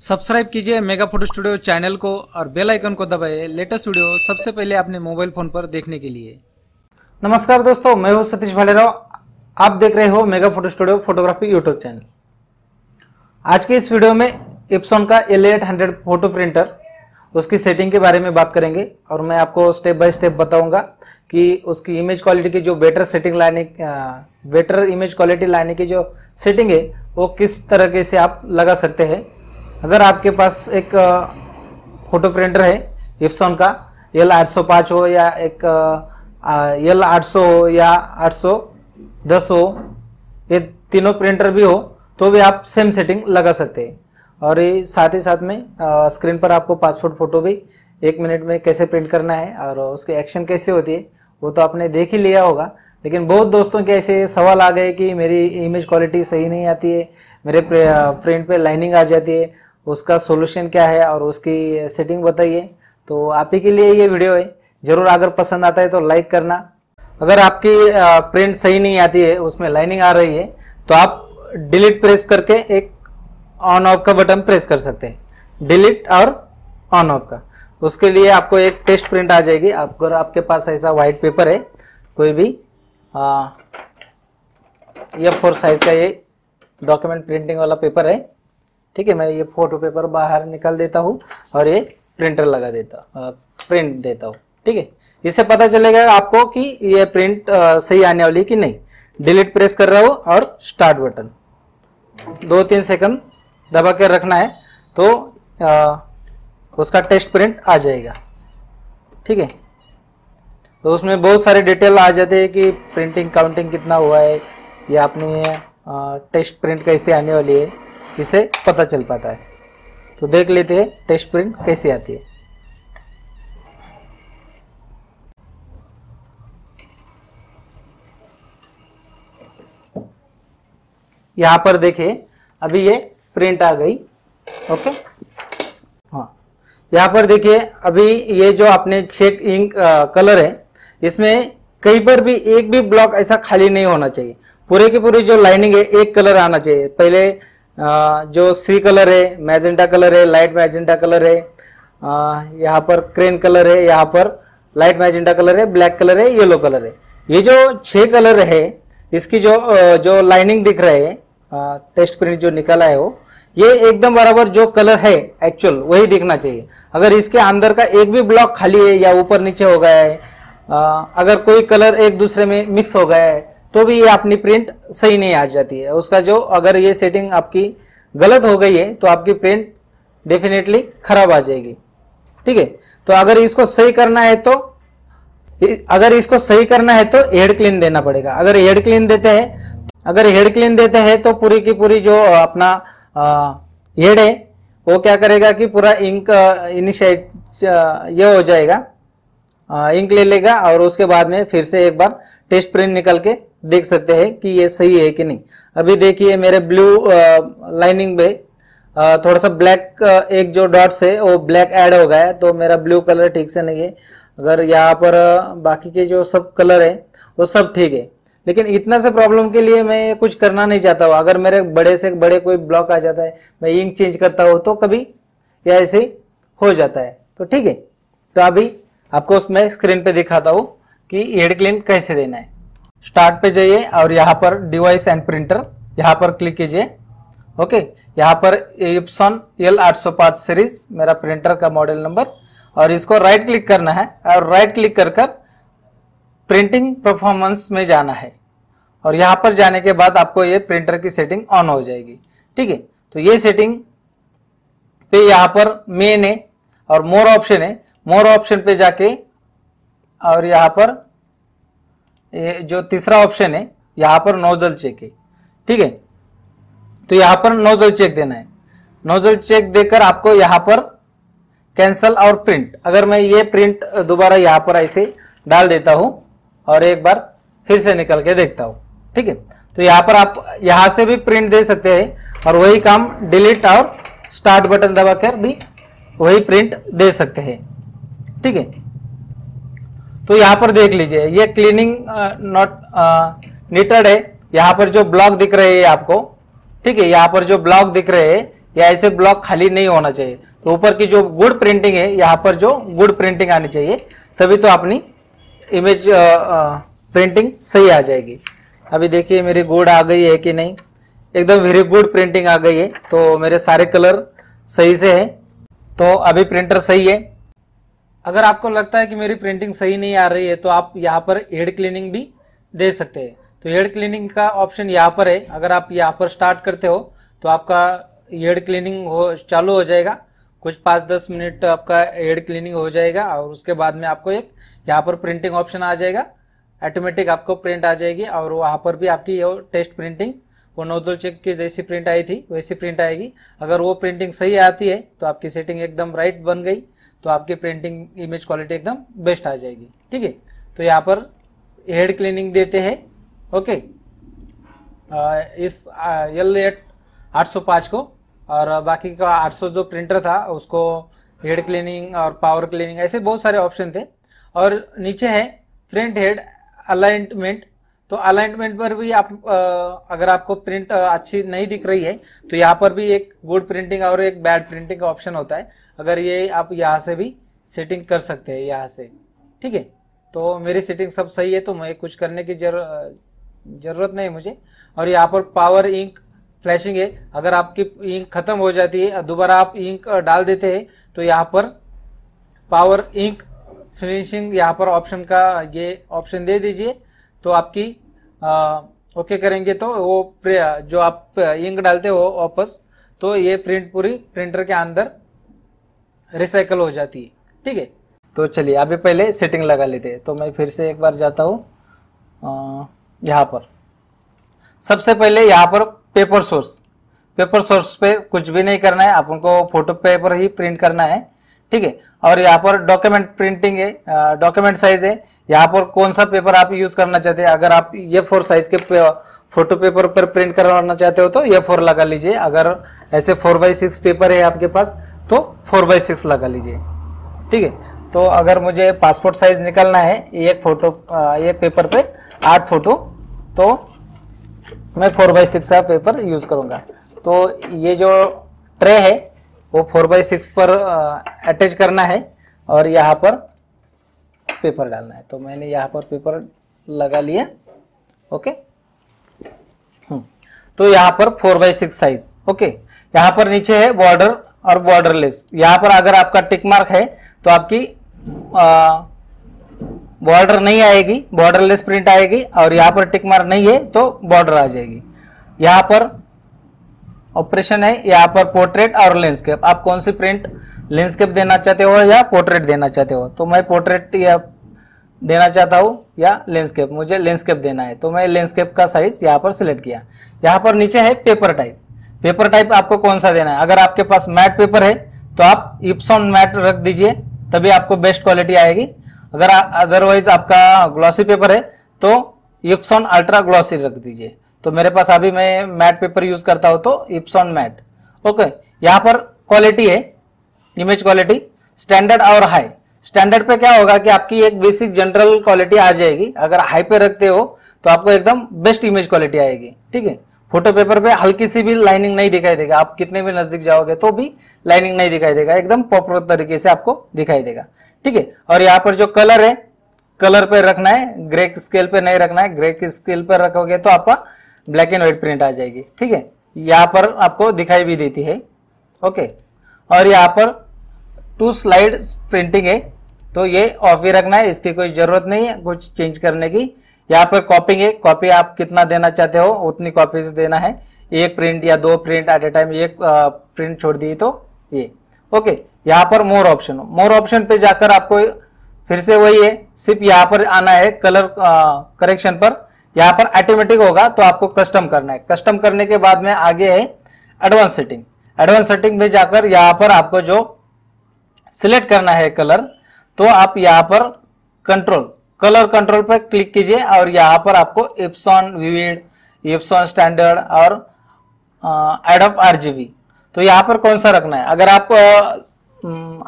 Subscribe कीजिए mega photo studio channel को और बेल आइकन को दबाइए लेटेस्ट वीडियो सबसे पहले अपने मोबाइल फ़ोन पर देखने के लिए। नमस्कार दोस्तों, मैं हूँ सतीश भालेराव। आप देख रहे हो mega photo studio photography YouTube channel आज के इस वीडियो में इप्सॉन का L eight hundred photo printer उसकी सेटिंग के बारे में बात करेंगे और मैं आपको स्टेप बाय स्टेप बताऊँगा कि उसकी इमेज क्वालिटी की जो बेटर सेटिंग लाने बेटर इमेज क्वालिटी लाने की जो सेटिंग है, वो किस तरीके से आप लगा सकते हैं। अगर आपके पास एक फ़ोटो प्रिंटर है इप्सॉन का एल आठ सौ पाँच हो या एक एल आठ सौ हो या आठ सौ दस हो ये तीनों प्रिंटर भी हो तो भी आप सेम सेटिंग लगा सकते हैं। और ये साथ ही साथ में आ, स्क्रीन पर आपको पासपोर्ट फ़ोटो भी एक मिनट में कैसे प्रिंट करना है और उसके एक्शन कैसे होती है वो तो आपने देख ही लिया होगा। लेकिन बहुत दोस्तों के ऐसे सवाल आ गए कि मेरी इमेज क्वालिटी सही नहीं आती है मेरे प्रिंट पे लाइनिंग आ जाती है उसका सोल्यूशन क्या है और उसकी सेटिंग बताइए। तो आप ही के लिए ये वीडियो है। ज़रूर अगर पसंद आता है तो लाइक करना। अगर आपकी प्रिंट सही नहीं आती है, उसमें लाइनिंग आ रही है तो आप डिलीट प्रेस करके एक ऑन ऑफ़ का बटन प्रेस कर सकते हैं। डिलीट और ऑन ऑफ़ का। उसके लिए आपको एक टेस्ट प्रिंट आ जाएगी। अगर आपके पास ऐसा व्हाइट पेपर है, कोई भी ये फोर साइज़ का ये डॉक्यूमेंट प्रिंटिंग वाला पेपर है ठीक है मैं ये फ़ोटो पेपर बाहर निकाल देता हूँ और ये प्रिंटर लगा देता प्रिंट देता हूँ। ठीक है इससे पता चलेगा आपको कि ये प्रिंट सही आने वाली है कि नहीं। डिलीट प्रेस कर रहा हो और स्टार्ट बटन दो तीन सेकंड दबा के रखना है तो आ, उसका टेस्ट प्रिंट आ जाएगा। ठीक है तो उसमें बहुत सारे डिटेल आ जाते हैं कि प्रिंटिंग काउंटिंग कितना हुआ है या अपनी टेस्ट प्रिंट कैसे आने वाली है। इसे पता चल पाता है। तो देख लेते हैं टेस्ट प्रिंट कैसे आती है। यहाँ पर देखिए अभी ये प्रिंट आ गई ओके हाँ। यहाँ पर देखिए अभी ये जो आपने चेक इंक आ, कलर है इसमें कहीं पर भी एक भी ब्लॉक ऐसा खाली नहीं होना चाहिए। पूरे की पूरी जो लाइनिंग है एक कलर आना चाहिए। पहले जो सी कलर है, मैजेंटा कलर है, लाइट मैजेंटा कलर है यहाँ पर क्रेन कलर है, यहाँ पर लाइट मैजेंटा कलर है, ब्लैक कलर है, येलो कलर है। ये जो छह कलर है, इसकी जो जो लाइनिंग दिख रहे है टेस्ट प्रिंट जो निकाला है वो, ये एकदम बराबर जो कलर है एक्चुअल वही दिखना चाहिए। अगर इसके अंदर का एक भी ब्लॉक खाली है या ऊपर नीचे हो गया है अगर कोई कलर एक दूसरे में मिक्स हो गया है तो भी ये अपनी प्रिंट सही नहीं आ जाती है। उसका जो अगर ये सेटिंग आपकी गलत हो गई है तो आपकी प्रिंट डेफिनेटली खराब आ जाएगी। ठीक है? तो अगर इसको सही करना है तो अगर इसको सही करना है तो हेड क्लीन देना पड़ेगा। अगर हेड क्लीन देते हैं, अगर हेड क्लीन देते हैं तो पूरी की पूरी जो अपना हेड है, वो क्या करेगा कि पूरा इंक इनिशिएट ये हो जाएगा। इंक ले लेगा और उसके बाद में फिर से एक बार टेस्ट प्रिंट निकल के देख सकते हैं कि ये सही है कि नहीं। अभी देखिए मेरे ब्लू लाइनिंग में थोड़ा सा ब्लैक एक जो डॉट्स है, वो ब्लैक ऐड हो गया है तो मेरा ब्लू कलर ठीक से नहीं है। अगर यहाँ पर बाकी के जो सब कलर है, वो सब ठीक है। लेकिन इतना से प्रॉब्लम के लिए मैं कुछ करना नहीं चाहता हूँ। अगर मेरे बड़े से बड़े कोई ब्लॉक आ जाता है, मैं इंक चेंज करता हूँ तो कभी या ऐसे हो जाता है। तो ठीक है। तो अभी आपको मैं स्क्रीन पे दिखाता हूँ कि हेड क्लीन कैसे देना है। स्टार्ट पे जाइए और यहाँ पर डिवाइस एंड प्रिंटर यहाँ पर क्लिक कीजिए। ओके यहाँ पर इप्सन एल आठ सौ सीरीज़ मेरा प्रिंटर का मॉडल नंबर और इसको राइट क्लिक करना है और राइट क्लिक कर कर प्रिंटिंग परफॉर्मेंस में जाना है। और यहाँ पर जाने के बाद आपको ये प्रिंटर की सेटिंग ऑन हो जाएगी। ठीक है तो ये सेटिंग पे यहाँ पर मेन है और मोर ऑप्शन है। मोर ऑप्शन पे जाके और यहाँ पर जो तीसरा ऑप्शन है, यहाँ पर नोजल चेक है। ठीक है? तो यहाँ पर नोजल चेक देना है। नोजल चेक देकर आपको यहाँ पर कैंसल और प्रिंट अगर मैं ये प्रिंट दोबारा यहाँ पर ऐसे डाल देता हूँ और एक बार फिर से निकल के देखता हूँ। ठीक है? तो यहाँ पर आप यहाँ से भी प्रिंट दे सकते हैं और वही काम डिलीट और स्टार्ट बटन दबाकर भी वही प्रिंट दे सकते हैं। ठीक है? तो यहाँ पर देख लीजिए ये क्लीनिंग नॉट नीटेड है। यहाँ पर जो ब्लॉक दिख रहे हैं आपको ठीक है यहाँ पर जो ब्लॉक दिख रहे हैं या ऐसे ब्लॉक खाली नहीं होना चाहिए। तो ऊपर की जो गुड प्रिंटिंग है यहाँ पर जो गुड प्रिंटिंग आनी चाहिए तभी तो अपनी इमेज आ, आ, प्रिंटिंग सही आ जाएगी। अभी देखिए मेरी गुड आ गई है कि नहीं? एकदम वेरी गुड प्रिंटिंग आ गई है तो मेरे सारे कलर सही से है। तो अभी प्रिंटर सही है। अगर आपको लगता है कि मेरी प्रिंटिंग सही नहीं आ रही है तो आप यहाँ पर हेड क्लीनिंग भी दे सकते हैं। तो हेड क्लीनिंग का ऑप्शन यहाँ पर है। अगर आप यहाँ पर स्टार्ट करते हो तो आपका हेड क्लीनिंग हो, चालू हो जाएगा। कुछ पाँच दस मिनट आपका हेड क्लीनिंग हो जाएगा और उसके बाद में आपको एक यहाँ पर प्रिंटिंग ऑप्शन आ जाएगा। ऑटोमेटिक आपको प्रिंट आ जाएगी और वहाँ पर भी आपकी टेस्ट प्रिंटिंग वो नोजल चेक की जैसी प्रिंट आई थी, वैसी प्रिंट आएगी। अगर वो प्रिंटिंग सही आती है तो आपकी सेटिंग एकदम राइट बन गई। तो आपकी प्रिंटिंग इमेज क्वालिटी एकदम बेस्ट आ जाएगी। ठीक है? तो यहाँ पर हेड क्लीनिंग देते हैं। ओके इस एल एट आठ सौ पाँच को, और बाकी का 800 जो प्रिंटर था, उसको हेड क्लीनिंग और पावर क्लीनिंग ऐसे बहुत सारे ऑप्शन थे। और नीचे है प्रिंट हेड अलाइनमेंट तो अलाइनमेंट पर भी आप अगर आपको प्रिंट अच्छी नहीं दिख रही है तो यहाँ पर भी एक गुड प्रिंटिंग और एक बैड प्रिंटिंग का ऑप्शन होता है। अगर ये आप यहाँ से भी सेटिंग कर सकते हैं, यहाँ से। ठीक है? तो मेरी सेटिंग सब सही है तो मैं कुछ करने की ज़रूरत नहीं मुझे। और यहाँ पर पावर इंक फ्लैशिंग है। अगर आपकी इंक खत्म हो जाती है, दोबारा आप इंक डाल देते हैं तो यहाँ पर पावर इंक फिनिशिंग यहाँ पर ऑप्शन का ये ऑप्शन दे दीजिए। तो आपकी ओके करेंगे तो वो जो आप, इंक डालते हो वापस तो ये प्रिंट पूरी प्रिंटर के अंदर रिसाइकल हो जाती है। ठीक है? तो चलिए, अभी पहले सेटिंग लगा लेते हैं। तो मैं फिर से एक बार जाता हूँ यहाँ पर। सबसे पहले यहाँ पर पेपर सोर्स पेपर सोर्स पे कुछ भी नहीं करना है, आप उनको फ़ोटो पेपर ही प्रिंट करना है। ठीक है? और यहाँ पर डॉक्यूमेंट प्रिंटिंग है डॉक्यूमेंट साइज़ है। यहाँ पर कौन सा पेपर आप यूज़ करना चाहते हैं? अगर आप ये फोर साइज़ के पे, फ़ोटो पेपर पर प्रिंट करवाना चाहते हो तो ये फोर लगा लीजिए। अगर ऐसे फोर बाई सिक्स पेपर है आपके पास तो फोर बाई सिक्स लगा लीजिए। ठीक है? तो अगर मुझे पासपोर्ट साइज़ निकलना है एक फ़ोटो एक पेपर पे आठ फ़ोटो तो मैं फोर बाई सिक्स का पेपर यूज़ करूँगा। तो ये जो ट्रे है वो फोर बाई सिक्स पर अटैच करना है और यहाँ पर पेपर डालना है। तो मैंने यहाँ पर पेपर लगा लिया। Okay hmm. तो यहाँ पर four by six size okay यहाँ पर नीचे है बॉर्डर और बॉर्डरलेस यहाँ पर अगर आपका टिक मार्क है तो आपकी बॉर्डर नहीं आएगी बॉर्डरलेस प्रिंट आएगी और यहाँ पर टिक मार्क नहीं है तो बॉर्डर आ जाएगी। यहाँ पर ऑपरेशन है, यहाँ पर पोर्ट्रेट और लेंसकेप आप कौन सी प्रिंट लेंसकेप देना चाहते हो या पोर्ट्रेट देना चाहते हो? तो मैं पोर्ट्रेट या देना चाहता हूँ या लेंसकेप मुझे लेंसकेप देना है। तो मैं लेंसकेप का साइज़ यहाँ पर सिलेक्ट किया। यहाँ पर नीचे है पेपर टाइप पेपर टाइप आपको कौन सा देना है? अगर आपके पास मैट पेपर है तो आप इप्सॉन मैट रख दीजिए, तभी आपको बेस्ट क्वालिटी आएगी। अगर अदरवाइज़ आपका ग्लॉसी पेपर है तो इप्सॉन अल्ट्रा ग्लॉसी रख दीजिए। तो मेरे पास अभी मैं मैट पेपर यूज़ करता हूँ तो इप्सॉन मैट। ओके यहाँ पर क्वालिटी है इमेज क्वालिटी स्टैंडर्ड और हाई स्टैंडर्ड पे क्या होगा कि आपकी एक बेसिक जनरल क्वालिटी आ जाएगी। अगर हाई पे रखते हो तो आपको एकदम बेस्ट इमेज क्वालिटी आएगी। ठीक है? फ़ोटो पेपर पे हल्की सी भी लाइनिंग नहीं दिखाई देगा। आप कितने भी नज़दीक जाओगे तो भी लाइनिंग नहीं दिखाई देगा। एकदम प्रॉपर तरीके से आपको दिखाई देगा। ठीक है? और यहाँ पर जो कलर है कलर पे रखना है ग्रे स्केल पे नहीं रखना है। ग्रे स्केल पे रखोगे तो आपका ब्लैक एंड व्हाइट प्रिंट आ जाएगी, ठीक है? यहाँ पर आपको दिखाई भी देती है, ओके? और यहाँ पर टू स्लाइड प्रिंटिंग है तो ये ऑफ़ ही रखना है, इसकी कोई ज़रूरत नहीं है, कुछ चेंज करने की। यहाँ पर कॉपिंग है कॉपी आप कितना देना चाहते हो, उतनी कॉपीज देना है। एक प्रिंट या दो प्रिंट एट ए टाइम एक प्रिंट छोड़ दी तो ये, ओके? यहाँ पर मोर ऑप्शन मोर ऑप्शन पे जाकर आपको फिर से वही है, सिर्फ़ यहाँ पर आना है कलर करेक्शन पर। यहाँ पर ऑटोमेटिक होगा तो आपको कस्टम करना है। कस्टम करने के बाद में आगे है एडवांस सेटिंग एडवांस सेटिंग में जाकर यहाँ पर आपको जो सिलेक्ट करना है कलर तो आप यहाँ पर कंट्रोल कलर कंट्रोल पर क्लिक कीजिए और यहाँ पर आपको इप्सॉन विविड इप्सॉन स्टैंडर्ड और एड ऑफ़ आरजीबी तो यहाँ पर कौन सा रखना है? अगर आप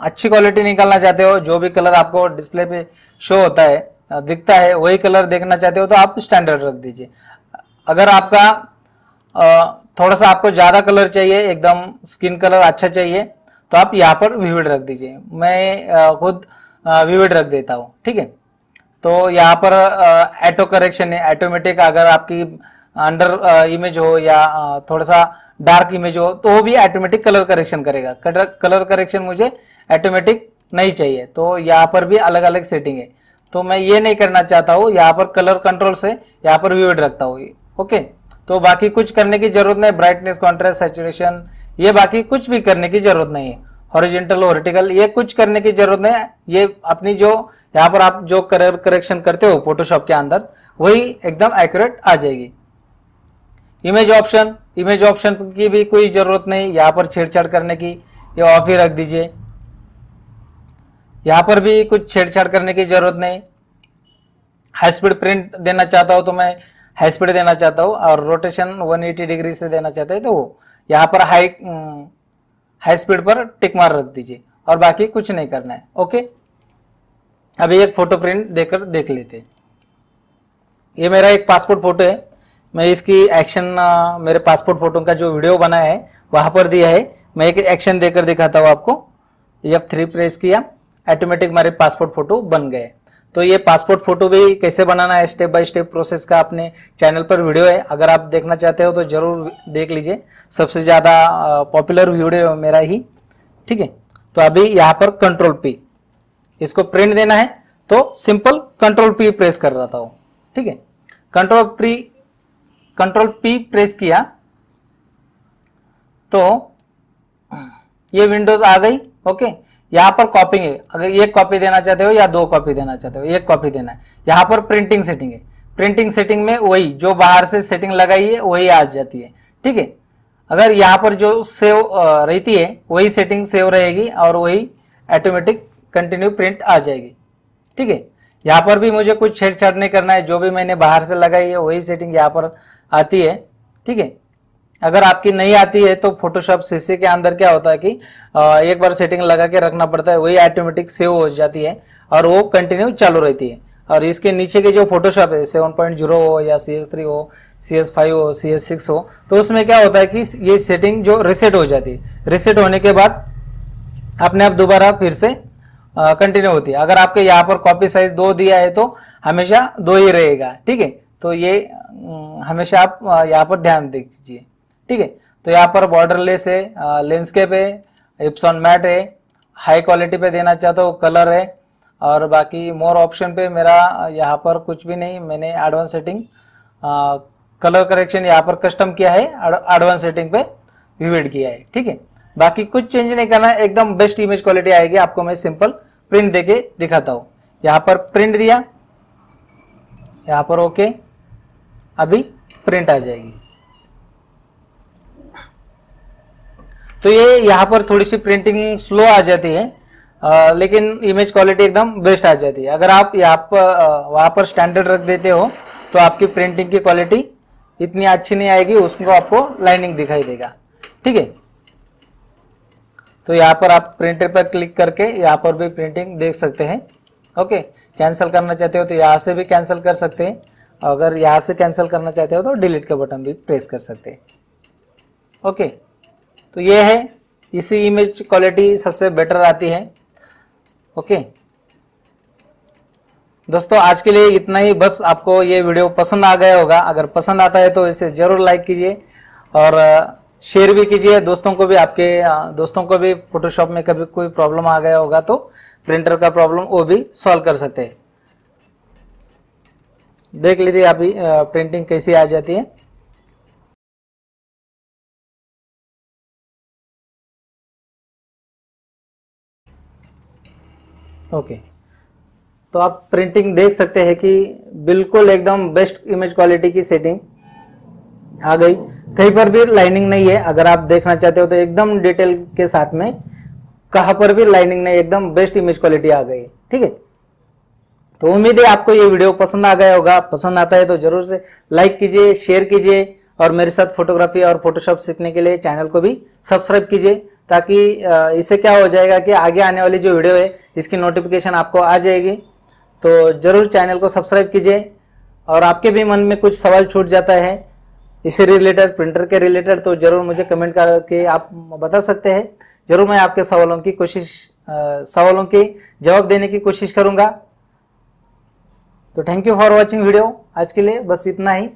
अच्छी क्वालिटी निकालना चाहते हो, जो भी कलर आपको डिस्प्ले पे शो होता है दिखता है, वही कलर देखना चाहते हो तो आप स्टैंडर्ड रख दीजिए। अगर आपका थोड़ा सा आपको ज़्यादा कलर चाहिए, एकदम स्किन कलर अच्छा चाहिए तो आप यहाँ पर विविड रख दीजिए। मैं खुद विविड रख देता हूँ, ठीक है? तो यहाँ पर ऐटो करेक्शन है ऑटोमेटिक अगर आपकी अंडर इमेज हो या थोड़ा सा डार्क इमेज हो तो वो भी ऑटोमेटिक कलर करेक्शन करेगा। कलर करेक्शन मुझे ऑटोमेटिक नहीं चाहिए तो यहाँ पर भी अलग अलग सेटिंग है। तो मैं ये नहीं करना चाहता हूँ, यहाँ पर कलर कंट्रोल से यहाँ पर विविड रखता हूँ ओके तो बाकी कुछ करने की ज़रूरत नहीं ब्राइटनेस कॉन्ट्रास्ट सेचुरेशन ये बाकी कुछ भी करने की ज़रूरत नहीं है। हॉरिजेंटल वर्टिकल ये कुछ करने की ज़रूरत नहीं है। ये अपनी जो, यहाँ पर आप जो कलर करेक्शन करते हो फोटोशॉप के अंदर, वही एकदम एक्यूरेट आ जाएगी। इमेज ऑप्शन इमेज ऑप्शन की भी कोई ज़रूरत नहीं, यहाँ पर छेड़छाड़ करने की, ये ऑफ़ ही रख दीजिए। यहाँ पर भी कुछ छेड़छाड़ करने की ज़रूरत नहीं। हाई स्पीड प्रिंट देना चाहता हूँ तो मैं हाई स्पीड देना चाहता हूँ और रोटेशन 180 डिग्री से देना चाहते हैं तो यहाँ पर हाई हाई स्पीड पर टिक मार रख दीजिए और बाकी कुछ नहीं करना है। ओके अभी एक फ़ोटो प्रिंट देकर देख लेते ये मेरा एक पासपोर्ट फ़ोटो है। मैं इसकी एक्शन मेरे पासपोर्ट फ़ोटो का जो वीडियो बना है, वहाँ पर दिया है। मैं एक एक्शन देकर दिखाता हूँ आपको। एफ़ थ्री प्रेस किया। ऑटोमेटिक हमारे पासपोर्ट फ़ोटो बन गए। तो ये पासपोर्ट फ़ोटो भी कैसे बनाना है? स्टेप बाय स्टेप प्रोसेस का अपने चैनल पर वीडियो है। अगर आप देखना चाहते हो तो ज़रूर देख लीजिए। सबसे ज़्यादा पॉपुलर वीडियो मेरा ही। ठीक है? तो अभी यहाँ पर कंट्रोल पी इसको प्रिंट देना है। तो सिंपल कंट्रोल पी प्रेस कर रहा था ठीक है? Control P control P press किया। तो ये विंडोज़ आ गई। ओके यहाँ पर कॉपिंग है। अगर एक कॉपी देना चाहते हो या दो कॉपी देना चाहते हो, एक कॉपी देना है। यहाँ पर प्रिंटिंग सेटिंग है। प्रिंटिंग सेटिंग में वही, जो बाहर से सेटिंग लगाई है, वही आ जाती है। ठीक है? अगर यहाँ पर जो सेव रहती है, वही सेटिंग सेव रहेगी और वही ऑटोमेटिक कंटिन्यू प्रिंट आ जाएगी। ठीक है? यहाँ पर भी मुझे कुछ छेड़छाड़ नहीं करना है। जो भी मैंने बाहर से लगाई है, वही सेटिंग यहाँ पर आती है। ठीक है? अगर आपकी नहीं आती है तो फोटोशॉप सीसी के अंदर क्या होता है कि एक बार सेटिंग लगा के रखना पड़ता है, वही ऑटोमेटिक सेव हो जाती है और वो कंटिन्यू चालू रहती है। और इसके नीचे के जो फोटोशॉप है सेवन पॉइंट ज़ीरो हो या सी एस थ्री हो सी एस फाइव हो सी एस सिक्स हो तो उसमें क्या होता है कि ये सेटिंग जो रिसेट हो जाती है। रिसेट होने के बाद अपने आप दोबारा फिर से कंटिन्यू होती है। अगर आपके यहाँ पर कॉपी साइज़ दो दिया है तो हमेशा दो ही रहेगा, ठीक है? तो ये, हमेशा आप यहाँ पर ध्यान दीजिए। ठीक है? तो यहाँ पर बॉर्डर लेस है लेंसकेप है इप्सॉन मैट है हाई क्वालिटी पे देना चाहता हूँ कलर है, और बाकी मोर ऑप्शन पे मेरा यहाँ पर कुछ भी नहीं, मैंने एडवांस सेटिंग कलर करेक्शन यहाँ पर कस्टम किया है एडवांस सेटिंग पे विविड किया है, ठीक है? बाकी कुछ चेंज नहीं करना, एकदम बेस्ट इमेज क्वालिटी आएगी, आपको मैं सिंपल प्रिंट देके दिखाता हूँ। यहाँ पर प्रिंट दिया, यहाँ पर ओके अभी प्रिंट आ जाएगी। तो ये यहाँ पर थोड़ी सी प्रिंटिंग स्लो आ जाती है। आ, लेकिन इमेज क्वालिटी एकदम बेस्ट आ जाती है। अगर आप यहाँ पर वहाँ पर स्टैंडर्ड रख देते हो तो आपकी प्रिंटिंग की क्वालिटी इतनी अच्छी नहीं आएगी उसको आपको लाइनिंग दिखाई देगा। ठीक है? तो यहाँ पर आप प्रिंटर पर क्लिक करके यहाँ पर भी प्रिंटिंग देख सकते हैं। ओके? कैंसिल करना चाहते हो तो यहाँ से भी कैंसिल कर सकते हैं। अगर यहाँ से कैंसिल करना चाहते हो तो डिलीट का बटन भी प्रेस कर सकते हैं। ओके? तो ये है, इसी इमेज क्वालिटी सबसे बेटर आती है। ओके दोस्तों, आज के लिए इतना ही। बस आपको ये वीडियो पसंद आ गया होगा। अगर पसंद आता है तो इसे ज़रूर लाइक कीजिए और शेयर भी कीजिए। दोस्तों को भी आपके दोस्तों को भी फोटोशॉप में कभी कोई प्रॉब्लम आ गया होगा तो प्रिंटर का प्रॉब्लम वो भी सॉल्व कर सकते हैं। देख लीजिए अभी प्रिंटिंग कैसी आ जाती है। ओके। तो आप प्रिंटिंग देख सकते हैं कि बिल्कुल एकदम बेस्ट इमेज क्वालिटी की सेटिंग आ गई। कहीं पर भी लाइनिंग नहीं है, अगर आप देखना चाहते हो तो एकदम डिटेल के साथ में कहा पर भी लाइनिंग नहीं, एकदम बेस्ट इमेज क्वालिटी आ गई, ठीक है? तो उम्मीद है आपको ये वीडियो पसंद आ गया होगा। पसंद आता है तो ज़रूर से लाइक कीजिए शेयर कीजिए और मेरे साथ फोटोग्राफी और फोटोशॉप सीखने के लिए चैनल को भी सब्सक्राइब कीजिए। ताकि इससे क्या हो जाएगा कि आगे आने वाली जो वीडियो है, इसकी नोटिफिकेशन आपको आ जाएगी। तो ज़रूर चैनल को सब्सक्राइब कीजिए और आपके भी मन में कुछ सवाल छूट जाता है, इसे रिलेटेड प्रिंटर के रिलेटेड तो ज़रूर मुझे कमेंट करके आप बता सकते हैं। ज़रूर मैं आपके सवालों की कोशिश सवालों के जवाब देने की कोशिश करूँगा। तो thank you for watching video आज के लिए बस इतना ही।